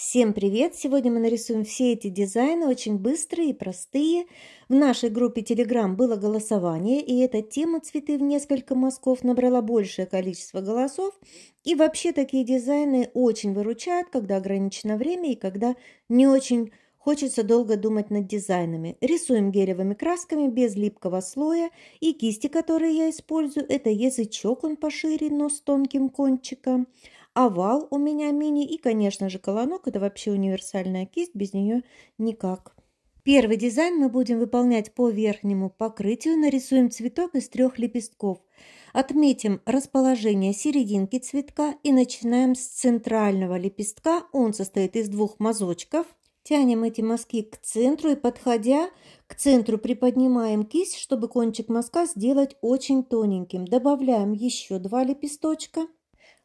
Всем привет! Сегодня мы нарисуем все эти дизайны, очень быстрые и простые. В нашей группе Telegram было голосование, и эта тема «Цветы в несколько мазков» набрала большее количество голосов. И вообще такие дизайны очень выручают, когда ограничено время и когда не очень хочется долго думать над дизайнами. Рисуем гелевыми красками без липкого слоя. И кисти, которые я использую, это язычок, он пошире, но с тонким кончиком овал у меня мини и, конечно же, колонок. Это вообще универсальная кисть, без нее никак. Первый дизайн мы будем выполнять по верхнему покрытию. Нарисуем цветок из трех лепестков. Отметим расположение серединки цветка и начинаем с центрального лепестка. Он состоит из двух мазочков. Тянем эти мазки к центру и, подходя к центру, приподнимаем кисть, чтобы кончик мазка сделать очень тоненьким. Добавляем еще два лепесточка.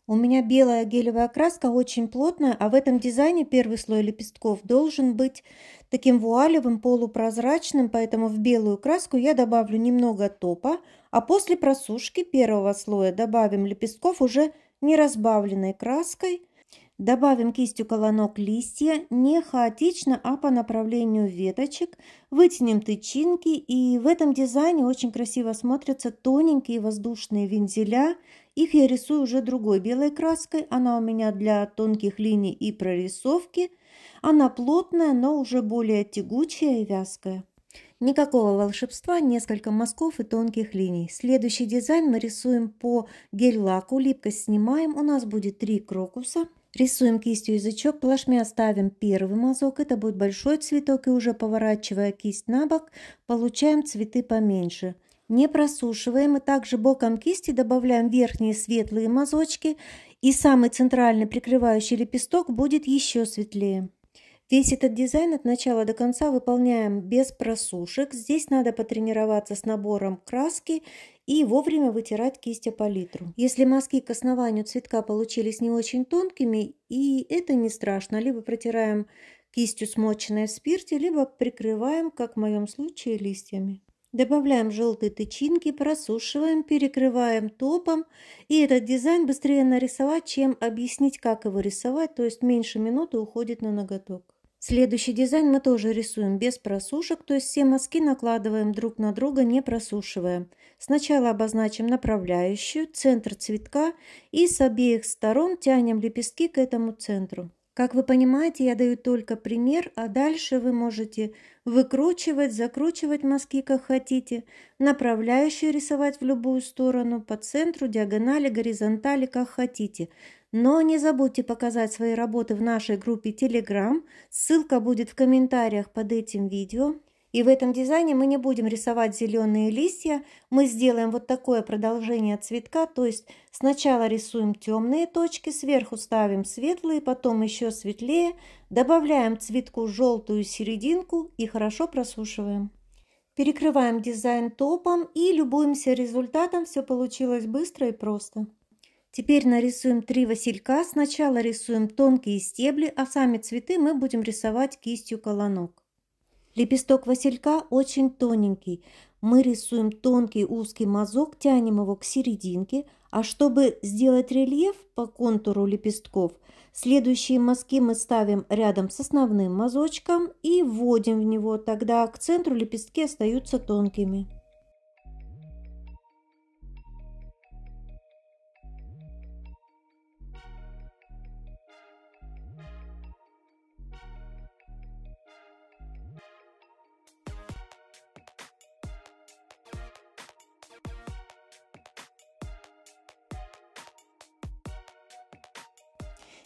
У меня белая гелевая краска очень плотная, а в этом дизайне первый слой лепестков должен быть таким вуалевым, полупрозрачным, поэтому в белую краску я добавлю немного топа, а после просушки первого слоя добавим лепестков уже не разбавленной краской. Добавим кистью колонок листья не хаотично, а по направлению веточек. Вытянем тычинки и в этом дизайне очень красиво смотрятся тоненькие воздушные вензеля их я рисую уже другой белой краской. Она у меня для тонких линий и прорисовки. Она плотная, но уже более тягучая и вязкая. Никакого волшебства, несколько мазков и тонких линий. Следующий дизайн мы рисуем по гель-лаку. Липкость снимаем. У нас будет три крокуса. Рисуем кистью язычок, плашмя ставим первый мазок, это будет большой цветок, и уже поворачивая кисть на бок, получаем цветы поменьше. Не просушиваем и также боком кисти добавляем верхние светлые мазочки и самый центральный прикрывающий лепесток будет еще светлее. Весь этот дизайн от начала до конца выполняем без просушек. Здесь надо потренироваться с набором краски и вовремя вытирать кисть о палитру. Если мазки к основанию цветка получились не очень тонкими, и это не страшно, либо протираем кистью смоченной в спирте, либо прикрываем, как в моем случае, листьями. Добавляем желтые тычинки, просушиваем, перекрываем топом. И этот дизайн быстрее нарисовать, чем объяснить, как его рисовать, то есть меньше минуты уходит на ноготок. Следующий дизайн мы тоже рисуем без просушек, то есть все мазки накладываем друг на друга, не просушивая. Сначала обозначим направляющую, центр цветка и с обеих сторон тянем лепестки к этому центру. Как вы понимаете, я даю только пример, а дальше вы можете выкручивать, закручивать мазки, как хотите, направляющие рисовать в любую сторону, по центру, диагонали, горизонтали, как хотите. Но не забудьте показать свои работы в нашей группе Telegram. Ссылка будет в комментариях под этим видео. И в этом дизайне мы не будем рисовать зеленые листья, мы сделаем вот такое продолжение цветка, то есть сначала рисуем темные точки, сверху ставим светлые, потом еще светлее, добавляем цветку желтую серединку и хорошо просушиваем. Перекрываем дизайн топом и любуемся результатом, все получилось быстро и просто. Теперь нарисуем три василька. Сначала рисуем тонкие стебли, а сами цветы мы будем рисовать кистью колонок. Лепесток василька очень тоненький. Мы рисуем тонкий узкий мазок, тянем его к серединке. А чтобы сделать рельеф по контуру лепестков, следующие мазки мы ставим рядом с основным мазочком и вводим в него. Тогда к центру лепестки остаются тонкими.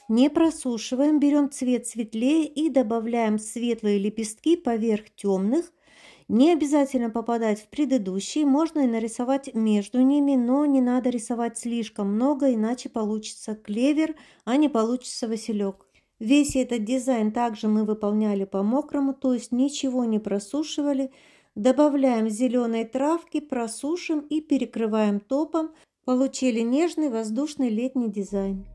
Не просушиваем, берем цвет светлее и добавляем светлые лепестки поверх темных. Не обязательно попадать в предыдущие, можно и нарисовать между ними, но не надо рисовать слишком много, иначе получится клевер, а не получится василек. Весь этот дизайн также мы выполняли по мокрому, то есть ничего не просушивали. Добавляем зеленой травки, просушим и перекрываем топом. Получили нежный воздушный летний дизайн.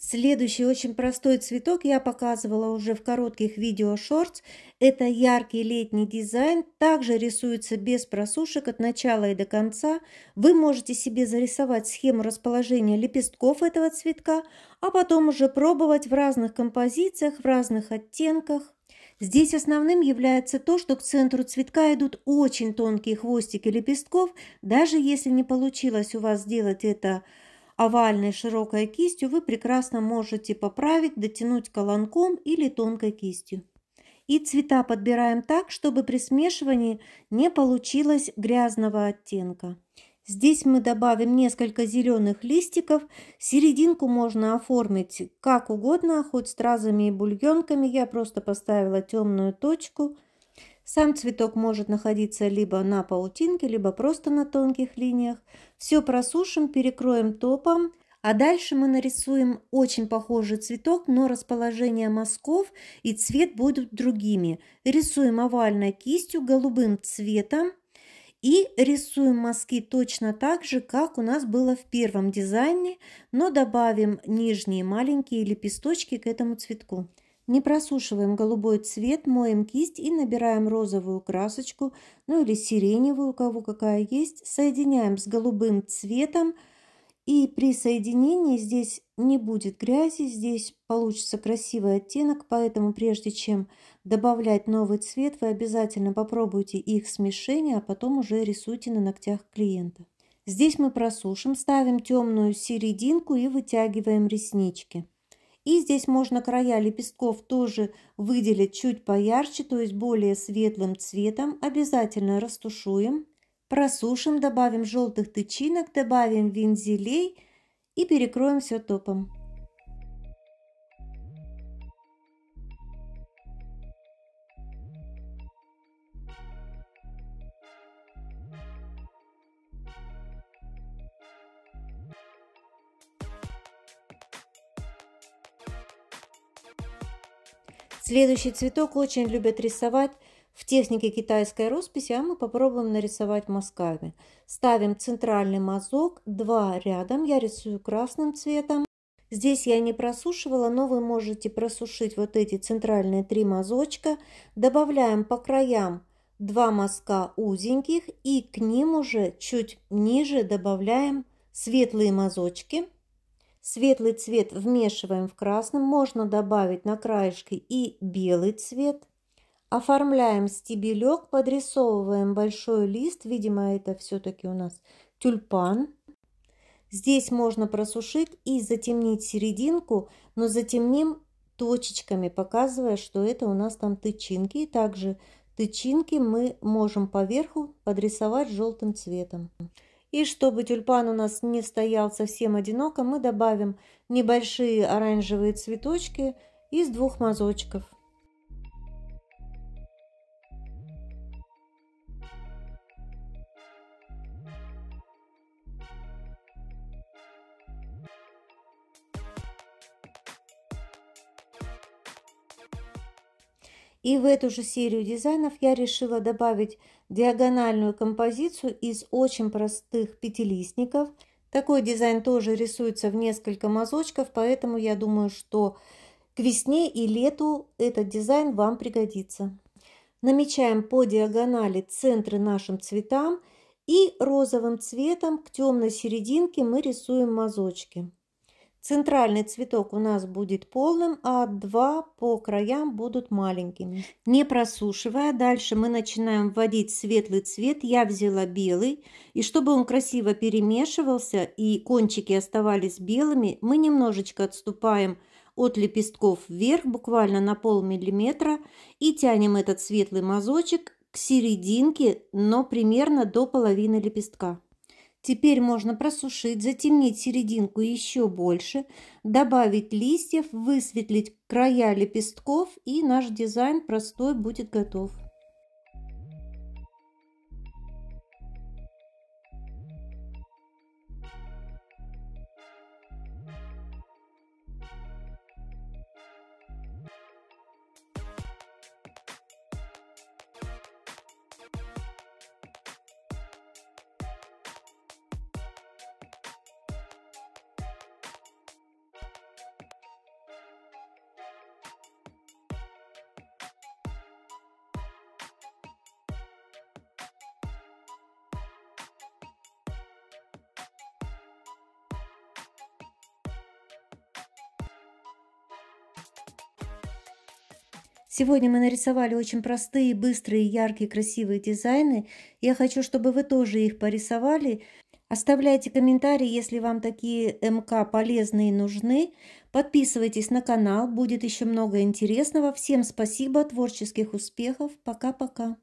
Следующий очень простой цветок я показывала уже в коротких видео шортс. Это яркий летний дизайн. Также рисуется без просушек от начала и до конца. Вы можете себе зарисовать схему расположения лепестков этого цветка, а потом уже пробовать в разных композициях, в разных оттенках. Здесь основным является то, что к центру цветка идут очень тонкие хвостики лепестков. Даже если не получилось у вас сделать это овальной широкой кистью, вы прекрасно можете поправить, дотянуть колонком или тонкой кистью. И цвета подбираем так, чтобы при смешивании не получилось грязного оттенка. Здесь мы добавим несколько зеленых листиков. Серединку можно оформить как угодно, хоть стразами и бульонками. Я просто поставила темную точку. Сам цветок может находиться либо на паутинке, либо просто на тонких линиях. Все просушим, перекроем топом. А дальше мы нарисуем очень похожий цветок, но расположение мазков и цвет будут другими. Рисуем овальной кистью голубым цветом. И рисуем мазки точно так же, как у нас было в первом дизайне, но добавим нижние маленькие лепесточки к этому цветку. Не просушиваем голубой цвет, моем кисть и набираем розовую красочку, ну или сиреневую, у кого какая есть. Соединяем с голубым цветом, и при соединении здесь не будет грязи, здесь получится красивый оттенок, поэтому прежде чем добавлять новый цвет, вы обязательно попробуйте их смешение, а потом уже рисуйте на ногтях клиента. Здесь мы просушим, ставим темную серединку и вытягиваем реснички. И здесь можно края лепестков тоже выделить чуть поярче, то есть более светлым цветом. Обязательно растушуем. Просушим, добавим желтых тычинок, добавим вензелей и перекроем все топом. Следующий цветок очень любят рисовать в технике китайской росписи, а мы попробуем нарисовать мазками. Ставим центральный мазок, два рядом, я рисую красным цветом. Здесь я не просушивала, но вы можете просушить вот эти центральные три мазочка. Добавляем по краям два мазка узеньких и к ним уже чуть ниже добавляем светлые мазочки. Светлый цвет вмешиваем в красным, можно добавить на краешке и белый цвет. Оформляем стебелек, подрисовываем большой лист. Видимо, это все-таки у нас тюльпан. Здесь можно просушить и затемнить серединку, но затемним точечками, показывая, что это у нас там тычинки. И также тычинки мы можем поверху подрисовать желтым цветом. И чтобы тюльпан у нас не стоял совсем одиноко, мы добавим небольшие оранжевые цветочки из двух мазочков. И в эту же серию дизайнов я решила добавить диагональную композицию из очень простых пятилистников. Такой дизайн тоже рисуется в несколько мазочков, поэтому я думаю, что к весне и лету этот дизайн вам пригодится. Намечаем по диагонали центры нашим цветам и розовым цветом к темной серединке мы рисуем мазочки. Центральный цветок у нас будет полным, а два по краям будут маленькими. Не просушивая, дальше мы начинаем вводить светлый цвет. Я взяла белый. И чтобы он красиво перемешивался и кончики оставались белыми, мы немножечко отступаем от лепестков вверх, буквально на полмиллиметра, и тянем этот светлый мазочек к серединке, но примерно до половины лепестка. Теперь можно просушить, затемнить серединку еще больше, добавить листьев, высветлить края лепестков и наш дизайн простой будет готов. Сегодня мы нарисовали очень простые, быстрые, яркие, красивые дизайны. Я хочу, чтобы вы тоже их порисовали. Оставляйте комментарии, если вам такие МК полезные и нужны. Подписывайтесь на канал, будет еще много интересного. Всем спасибо, творческих успехов. Пока-пока.